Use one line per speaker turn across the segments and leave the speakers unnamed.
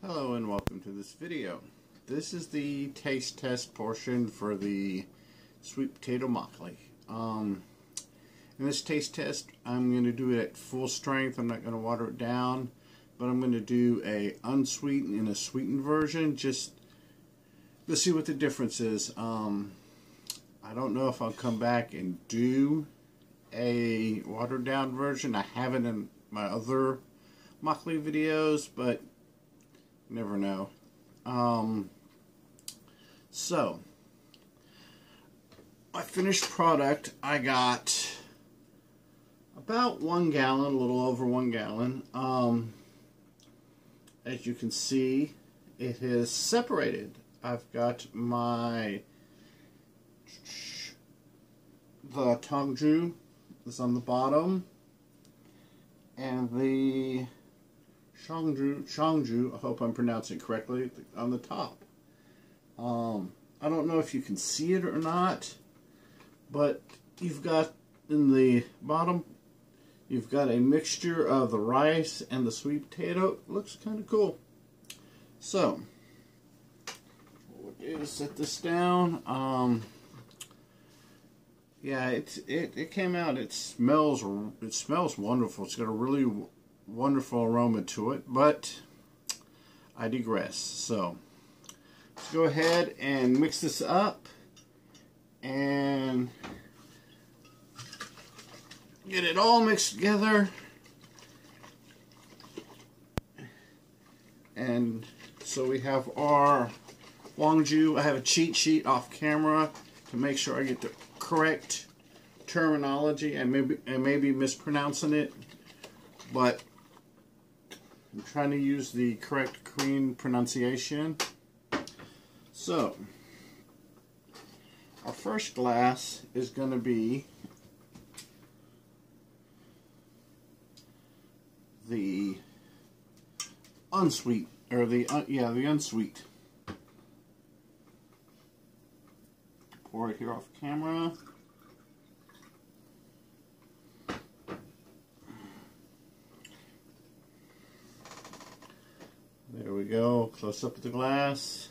Hello and welcome to this video. This is the taste test portion for the sweet potato makgeolli. Um, in this taste test, I'm going to do it at full strength. I'm not going to water it down, but I'm going to do a unsweetened and a sweetened version just to see what the difference is. Um, I don't know if I'll come back and do a watered down version. I haven't in my other makgeolli videos, but never know. Um, so, my finished product, I got about one gallon, a little over one gallon. Um, as you can see, it is separated. I've got my the Tongju is on the bottom, and the Shangju, I hope I'm pronouncing it correctly, on the top. Um, I don't know if you can see it or not, but you've got in the bottom, you've got a mixture of the rice and the sweet potato. It looks kind of cool. So, what we'll do is set this down. Um, yeah, it, it it came out. It smells it smells wonderful. It's got a really wonderful aroma to it, but I digress. So let's go ahead and mix this up and get it all mixed together. And so we have our Wangju. I have a cheat sheet off camera to make sure I get the correct terminology. I may be, I may be mispronouncing it, but I'm trying to use the correct Korean pronunciation. So, our first glass is going to be the unsweet, or the, uh, yeah, the unsweet. Pour it here off camera. There we go, close up of the glass.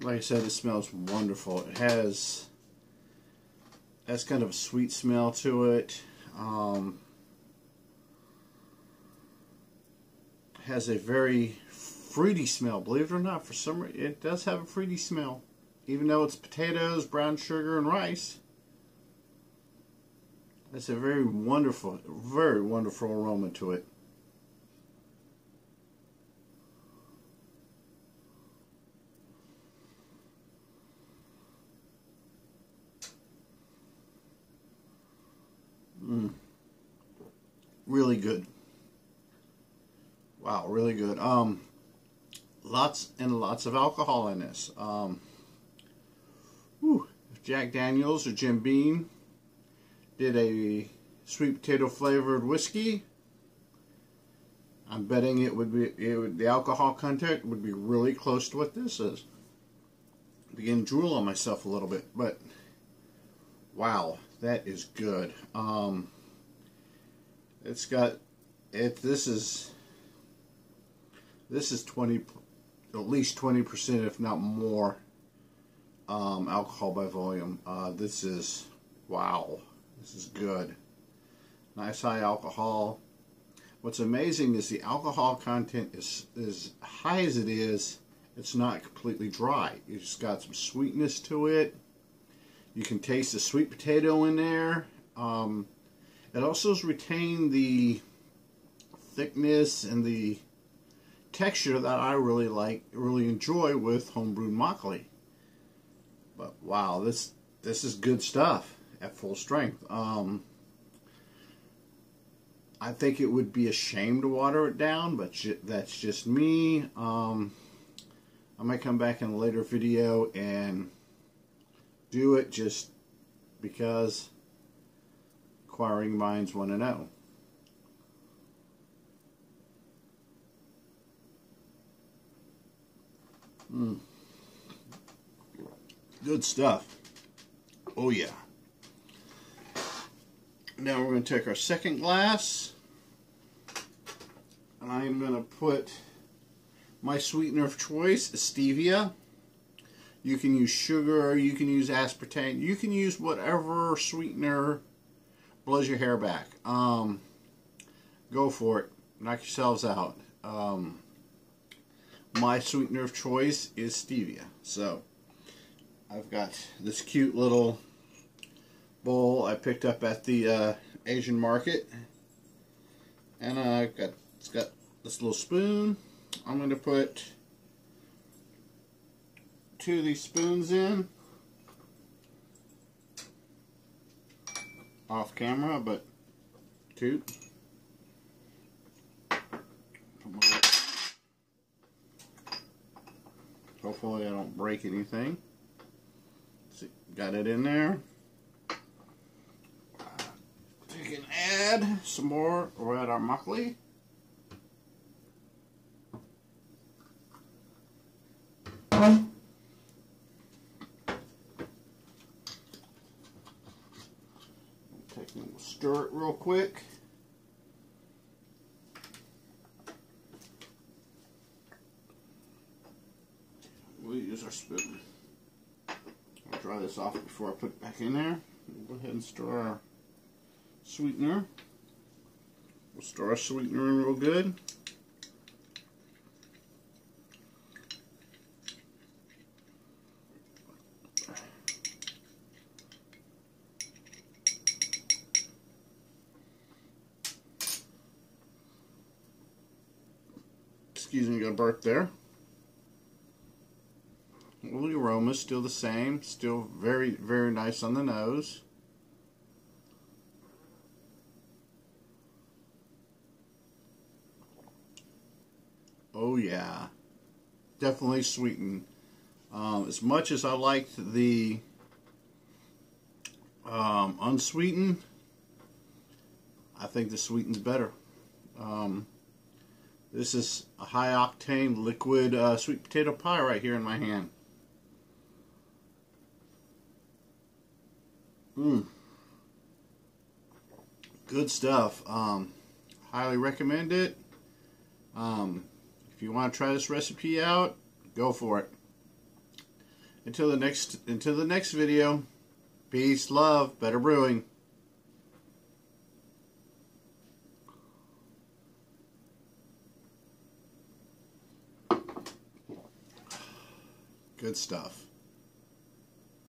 Like I said, it smells wonderful. It has, has kind of a sweet smell to it. Um, has a very fruity smell. Believe it or not, for some reason, it does have a fruity smell. Even though it's potatoes, brown sugar, and rice. It's a very wonderful, very wonderful aroma to it. Mm. Really good. Wow, really good. Um, lots and lots of alcohol in this. Um, Jack Daniels or Jim Beam did a sweet potato flavored whiskey. I'm betting it would be it would, the alcohol content would be really close to what this is. Begin to drool on myself a little bit, but wow, that is good. Um, it's got it. This is this is 20, at least 20 percent, if not more, um, alcohol by volume. Uh, this is wow. This is good. Nice high alcohol. What's amazing is the alcohol content is as high as it is. It's not completely dry. It's got some sweetness to it. You can taste the sweet potato in there. Um, it also has retained the thickness and the texture that I really like, really enjoy with homebrewed makgeolli. But wow, this this is good stuff at full strength. Um, I think it would be a shame to water it down, but that's just me. Um, I might come back in a later video and do it just because acquiring minds want to know. Mm. Good stuff. Oh yeah. Now we're going to take our second glass and I'm going to put my sweetener of choice, stevia. You can use sugar, you can use aspartame, you can use whatever sweetener blows your hair back. Um, go for it. Knock yourselves out. Um, my sweetener of choice is stevia. So, I've got this cute little bowl I picked up at the uh, Asian market. And I've got, it's got this little spoon. I'm going to put two of these spoons in. Off camera, but two. Hopefully I don't break anything. Got it in there. We can add some more red armacli. Take and we'll stir it real quick. We'll use our spoon. I'll dry this off before I put it back in there. We'll go ahead and stir our sweetener. We'll stir our sweetener in real good. Excuse me, got a burp there. The still the same, still very, very nice on the nose. Oh yeah, definitely sweetened. Um, as much as I liked the um, unsweetened, I think the sweetened's better. Um, this is a high octane liquid uh, sweet potato pie right here in my hand. Mmm. Good stuff. Um, highly recommend it. Um, if you want to try this recipe out, go for it. Until the next until the next video, peace, love, better brewing. Good stuff.